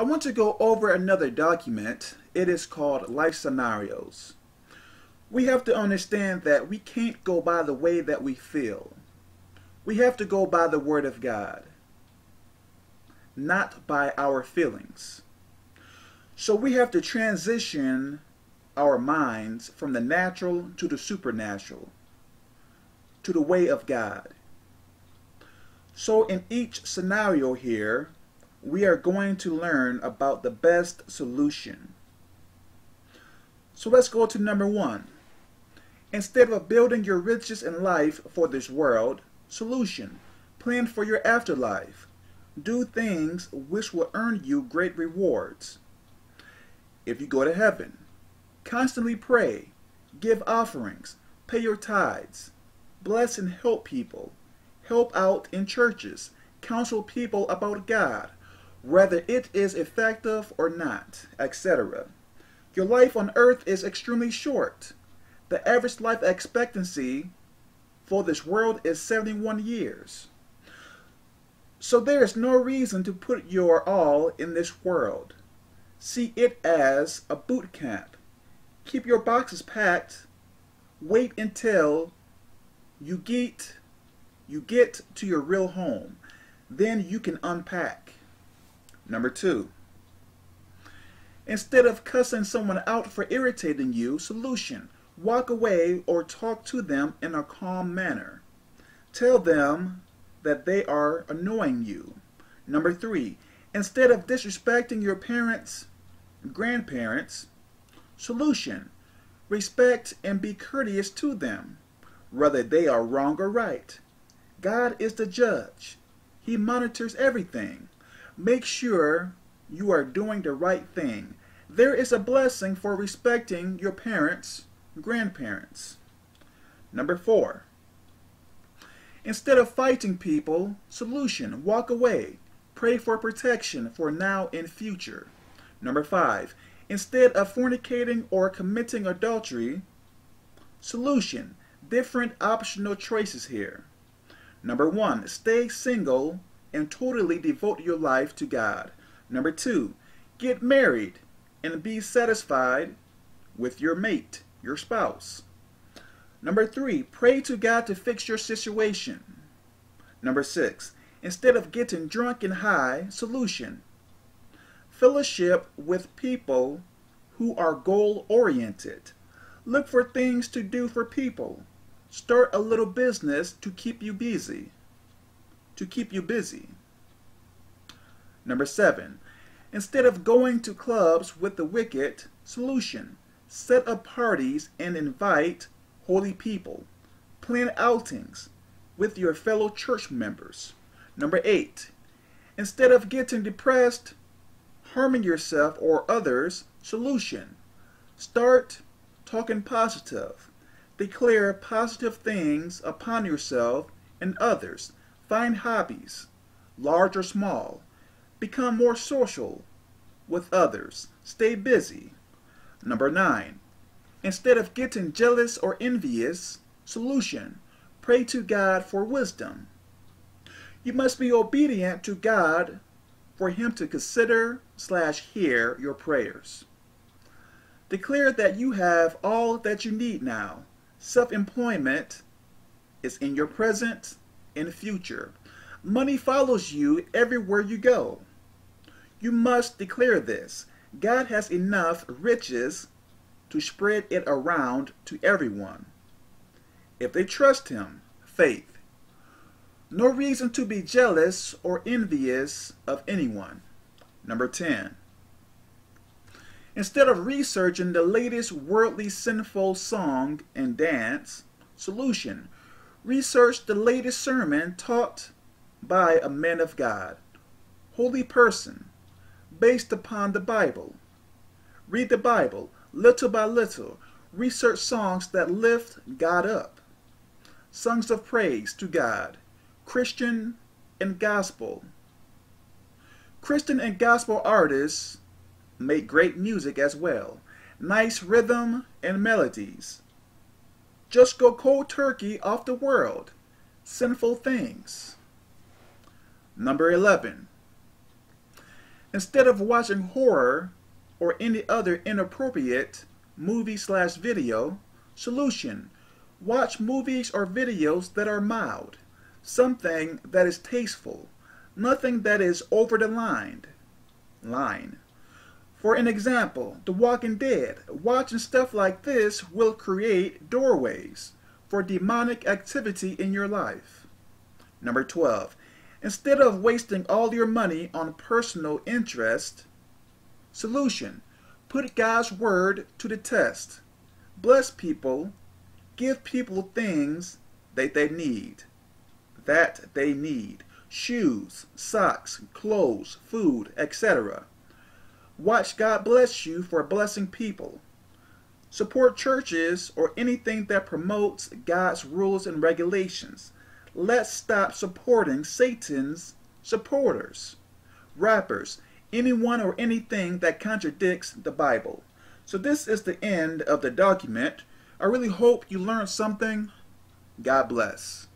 I want to go over another document. It is called Life Scenarios. We have to understand that we can't go by the way that we feel. We have to go by the Word of God, not by our feelings. So we have to transition our minds from the natural to the supernatural, to the way of God. So in each scenario here, we are going to learn about the best solution. So let's go to number one. Instead of building your riches in life for this world, solution, plan for your afterlife. Do things which will earn you great rewards. If you go to heaven, constantly pray, give offerings, pay your tithes, bless and help people, help out in churches, counsel people about God, whether it is effective or not, etc. Your life on earth is extremely short. The average life expectancy for this world is 71 years. So there is no reason to put your all in this world. See it as a boot camp. Keep your boxes packed. Wait until you get you get to your real home. Then you can unpack. Number two, instead of cussing someone out for irritating you, solution, walk away or talk to them in a calm manner. Tell them that they are annoying you. Number three, instead of disrespecting your parents, grandparents, solution, respect and be courteous to them, whether they are wrong or right. God is the judge. He monitors everything. Make sure you are doing the right thing. There is a blessing for respecting your parents, grandparents. Number four, instead of fighting people, solution, walk away. Pray for protection for now and future. Number five, instead of fornicating or committing adultery, solution, different optional choices here. Number one, stay single and totally devote your life to God. Number two, get married and be satisfied with your mate, your spouse. Number three, pray to God to fix your situation. Number six, instead of getting drunk and high, solution. Fellowship with people who are goal oriented. Look for things to do for people. Start a little business to keep you busy to keep you busy. Number seven, instead of going to clubs with the wicked, solution, set up parties and invite holy people. Plan outings with your fellow church members. Number eight, instead of getting depressed, harming yourself or others, solution, start talking positive. Declare positive things upon yourself and others Find hobbies, large or small. Become more social with others. Stay busy. Number nine, instead of getting jealous or envious, solution, pray to God for wisdom. You must be obedient to God for him to consider slash hear your prayers. Declare that you have all that you need now. Self-employment is in your present in future. Money follows you everywhere you go. You must declare this. God has enough riches to spread it around to everyone. If they trust Him, faith. No reason to be jealous or envious of anyone. Number 10. Instead of researching the latest worldly sinful song and dance, solution, Research the latest sermon taught by a man of God, holy person, based upon the Bible. Read the Bible little by little. Research songs that lift God up. Songs of praise to God, Christian and gospel. Christian and gospel artists make great music as well. Nice rhythm and melodies. Just go cold turkey off the world. Sinful things. Number 11. Instead of watching horror or any other inappropriate movie slash video, solution. Watch movies or videos that are mild, something that is tasteful, nothing that is over the line. Line. For an example, The Walking Dead. Watching stuff like this will create doorways for demonic activity in your life. Number 12. Instead of wasting all your money on personal interest, solution. Put God's word to the test. Bless people. Give people things that they need. That they need. Shoes, socks, clothes, food, etc. Watch God bless you for blessing people. Support churches or anything that promotes God's rules and regulations. Let's stop supporting Satan's supporters, rappers, anyone or anything that contradicts the Bible. So this is the end of the document. I really hope you learned something. God bless.